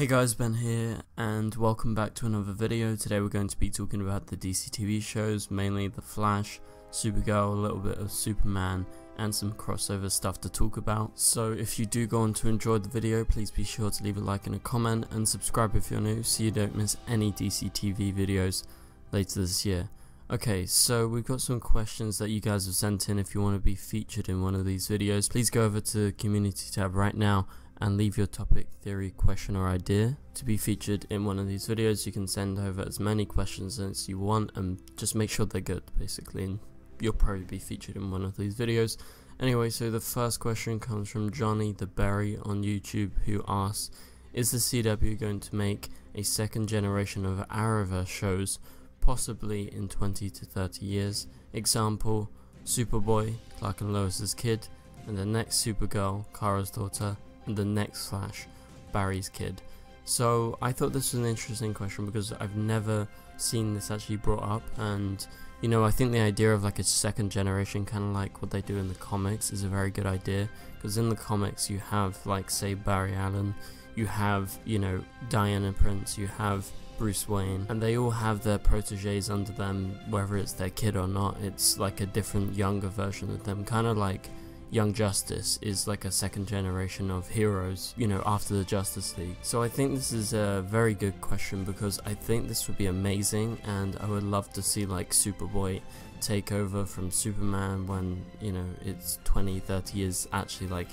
Hey guys, Ben here, and welcome back to another video. Today we're going to be talking about the DC TV shows, mainly The Flash, Supergirl, a little bit of Superman, and some crossover stuff to talk about. So if you do go on to enjoy the video, please be sure to leave a like and a comment, and subscribe if you're new so you don't miss any DC TV videos later this year. Okay, so we've got some questions that you guys have sent in if you want to be featured in one of these videos. Please go over to the community tab right now and leave your topic, theory, question or idea to be featured in one of these videos. You can send over as many questions as you want and just make sure they're good basically and you'll probably be featured in one of these videos. Anyway, so the first question comes from Johnny the Berry on YouTube who asks, is the CW going to make a second generation of Arrowverse shows possibly in 20 to 30 years? Example, Superboy, Clark and Lois's kid, and the next Supergirl, Kara's daughter, the next slash Barry's kid. So I thought this was an interesting question because I've never seen this actually brought up and you know I think the idea of like a second generation kind of like what they do in the comics is a very good idea because in the comics you have like say Barry Allen, you have you know Diana Prince, you have Bruce Wayne, and they all have their proteges under them, whether it's their kid or not. It's like a different, younger version of them, kind of like Young Justice is like a second generation of heroes, you know, after the Justice League. So I think this is a very good question because I think this would be amazing and I would love to see like Superboy take over from Superman when, you know, it's 20, 30 years actually like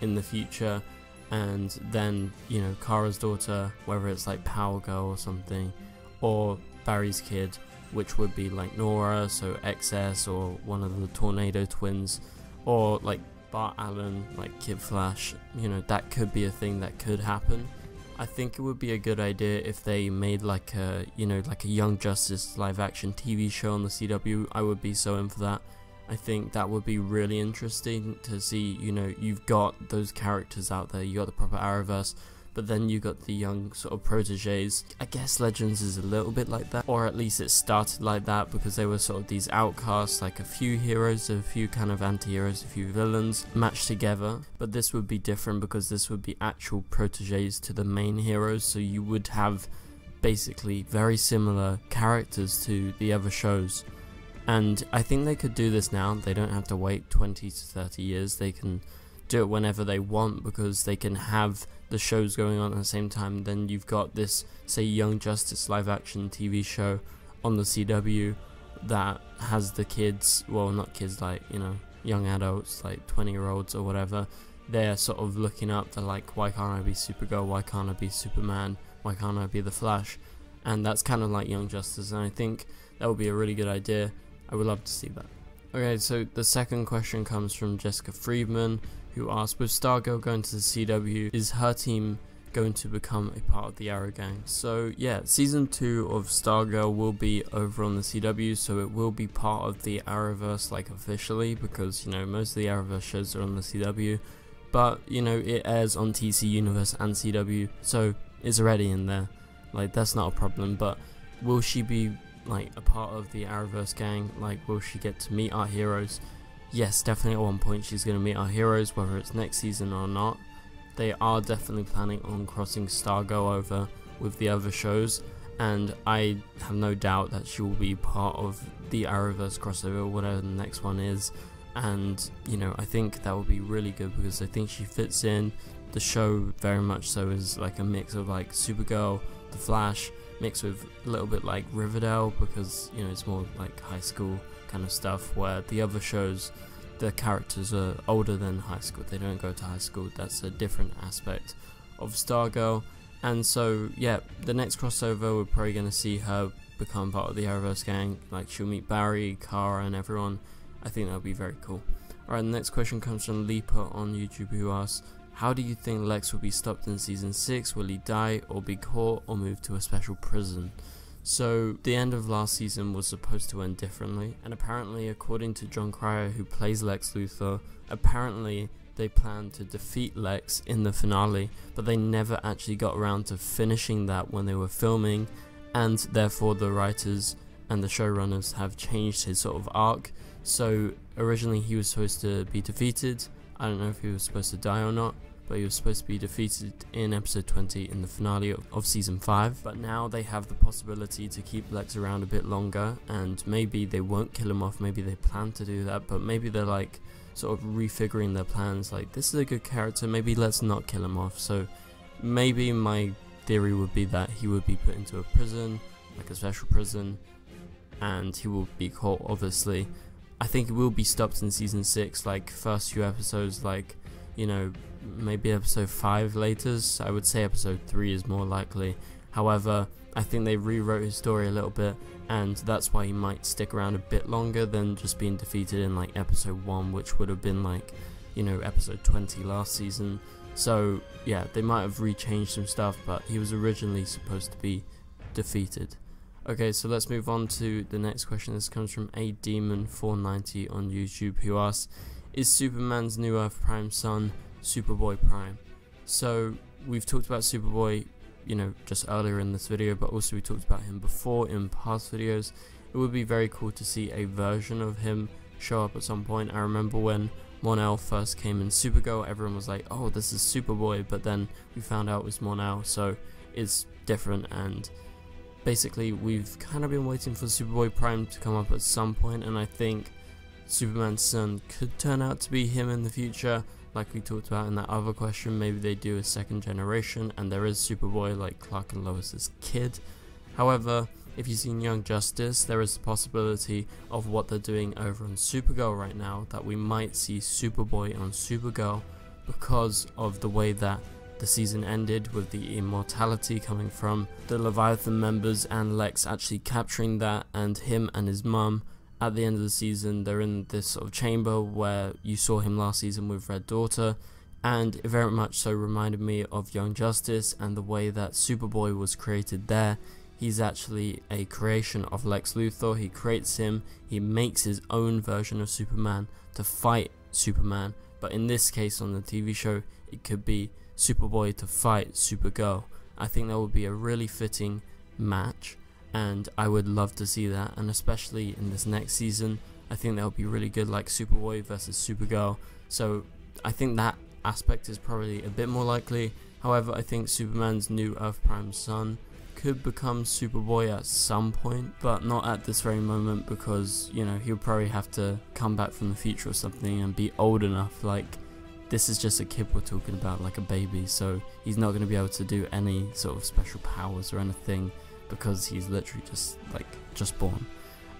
in the future and then, you know, Kara's daughter, whether it's like Power Girl or something, or Barry's kid, which would be like Nora, so XS or one of the Tornado twins or like Bart Allen, like Kid Flash, you know, that could be a thing that could happen. I think it would be a good idea if they made like a, you know, like a Young Justice live action TV show on the CW. I would be so in for that. I think that would be really interesting to see, you know, you've got those characters out there, you got the proper Arrowverse, but then you got the young sort of proteges. I guess Legends is a little bit like that, or at least it started like that because they were sort of these outcasts, like a few heroes, a few kind of anti-heroes, a few villains matched together. But this would be different because this would be actual proteges to the main heroes, so you would have basically very similar characters to the other shows. And I think they could do this now. They don't have to wait 20 to 30 years. They can do it whenever they want because they can have the shows going on at the same time. Then you've got this, say, Young Justice live action TV show on the CW that has the kids, well, not kids, like, you know, young adults, like 20 year olds or whatever. They're sort of looking up, they're like, why can't I be Supergirl? Why can't I be Superman? Why can't I be The Flash? And that's kind of like Young Justice, and I think that would be a really good idea. I would love to see that. Okay, so the second question comes from Jessica Friedman, who asked, with Stargirl going to the CW, is her team going to become a part of the Arrow Gang? So yeah, season 2 of Stargirl will be over on the CW, so it will be part of the Arrowverse, like officially, because, you know, most of the Arrowverse shows are on the CW, but, you know, it airs on DC Universe and CW, so it's already in there. Like, that's not a problem, but will she be, like, a part of the Arrowverse gang? Like, will she get to meet our heroes? Yes, definitely at one point she's going to meet our heroes, whether it's next season or not. They are definitely planning on crossing Stargirl over with the other shows, and I have no doubt that she will be part of the Arrowverse crossover, whatever the next one is. And you know, I think that will be really good because I think she fits in. The show very much so is like a mix of like Supergirl, The Flash, mixed with a little bit like Riverdale because you know it's more like high school kind of stuff where the other shows the characters are older than high school. They don't go to high school. That's a different aspect of Stargirl. And so yeah the next crossover we're probably going to see her become part of the Arrowverse gang. Like she'll meet Barry Kara and everyone. I think that'll be very cool. Alright the next question comes from Leaper on YouTube who asks how do you think Lex will be stopped in season 6? Will he die or be caught or moved to a special prison? So, the end of last season was supposed to end differently, and apparently, according to Jon Cryer, who plays Lex Luthor, apparently they planned to defeat Lex in the finale, but they never actually got around to finishing that when they were filming, and therefore the writers and the showrunners have changed his sort of arc. So, originally he was supposed to be defeated, I don't know if he was supposed to die or not, but he was supposed to be defeated in episode 20 in the finale of, of season 5. But now they have the possibility to keep Lex around a bit longer, and maybe they won't kill him off, maybe they plan to do that, but maybe they're like sort of refiguring their plans like this is a good character maybe let's not kill him off so maybe my theory would be that he would be put into a prison like a special prison and he will be caught obviously i think he will be stopped in season 6 like first few episodes like you know maybe episode 5 later i would say episode 3 is more likely. However i think they rewrote his story a little bit and that's why he might stick around a bit longer than just being defeated in like episode 1 which would have been like you know episode 20 last season. So yeah they might have rechanged some stuff but he was originally supposed to be defeated. Okay so let's move on to the next question. This comes from a demon 490 on youtube who asks is superman's new earth prime son superboy prime so we've talked about superboy you know, just earlier in this video, but also we talked about him before in past videos. It would be very cool to see a version of him show up at some point. I remember when Mon-El first came in Supergirl, everyone was like, oh, this is Superboy, but then we found out it was Mon-El, so it's different, and basically we've kind of been waiting for Superboy Prime to come up at some point, and I think Superman's son could turn out to be him in the future like we talked about in that other question, maybe they do a second generation and there is Superboy like Clark and Lois's kid. However, if you've seen Young Justice, there is a possibility of what they're doing over on Supergirl right now that we might see Superboy on Supergirl because of the way that the season ended with the immortality coming from the Leviathan members and Lex actually capturing that and him and his mum at the end of the season, they're in this sort of chamber where you saw him last season with Red Daughter, and it very much so reminded me of Young Justice and the way that Superboy was created there. He's actually a creation of Lex Luthor. He creates him, he makes his own version of Superman to fight Superman. But in this case, on the TV show, it could be Superboy to fight Supergirl. I think that would be a really fitting match and I would love to see that and especially in this next season I think that would be really good like Superboy versus Supergirl. So I think that aspect is probably a bit more likely. However I think Superman's new Earth Prime son could become Superboy at some point but not at this very moment because you know he'll probably have to come back from the future or something and be old enough. Like this is just a kid we're talking about like a baby so he's not going to be able to do any sort of special powers or anything because he's literally just like just born.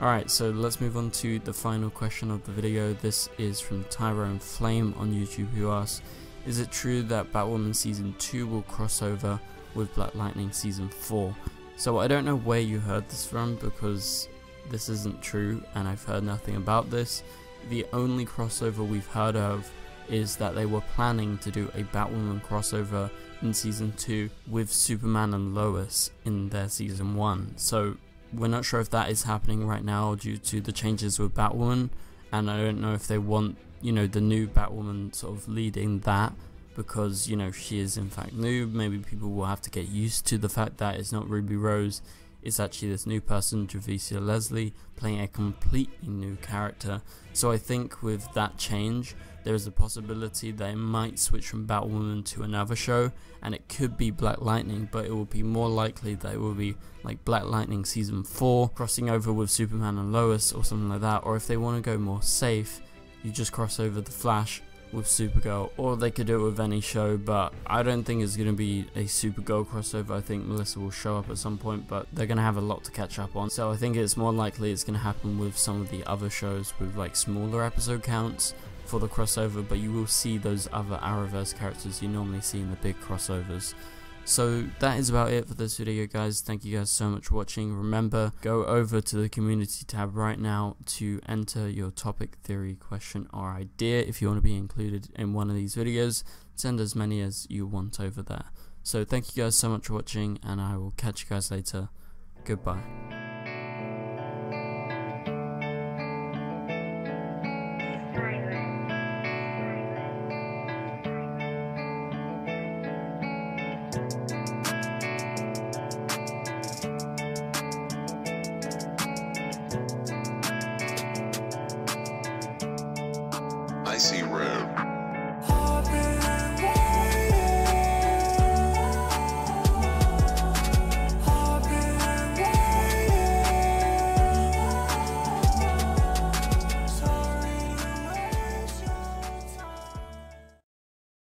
Alright, so let's move on to the final question of the video. This is from Tyrone Flame on YouTube who asks, Is it true that Batwoman Season 2 will cross over with Black Lightning Season 4? So I don't know where you heard this from because this isn't true and I've heard nothing about this. The only crossover we've heard of is that they were planning to do a Batwoman crossover in season 2 with Superman and Lois in their season 1. So we're not sure if that is happening right now due to the changes with Batwoman and I don't know if they want, you know, the new Batwoman sort of leading that because, you know, she is in fact new. Maybe people will have to get used to the fact that it's not Ruby Rose. It's actually this new person, Javicia Leslie, playing a completely new character. So I think with that change, there is a possibility they might switch from Batwoman to another show, and it could be Black Lightning, but it will be more likely that it will be like Black Lightning season 4, crossing over with Superman and Lois or something like that, or if they want to go more safe, you just cross over the Flash with Supergirl, or they could do it with any show, but I don't think it's going to be a Supergirl crossover. I think Melissa will show up at some point, but they're going to have a lot to catch up on. So I think it's more likely it's going to happen with some of the other shows with like smaller episode counts, for the crossover, but you will see those other Arrowverse characters you normally see in the big crossovers. So that is about it for this video guys, thank you guys so much for watching, remember go over to the community tab right now to enter your topic theory question or idea if you want to be included in one of these videos, send as many as you want over there. So thank you guys so much for watching and I will catch you guys later, goodbye. I red.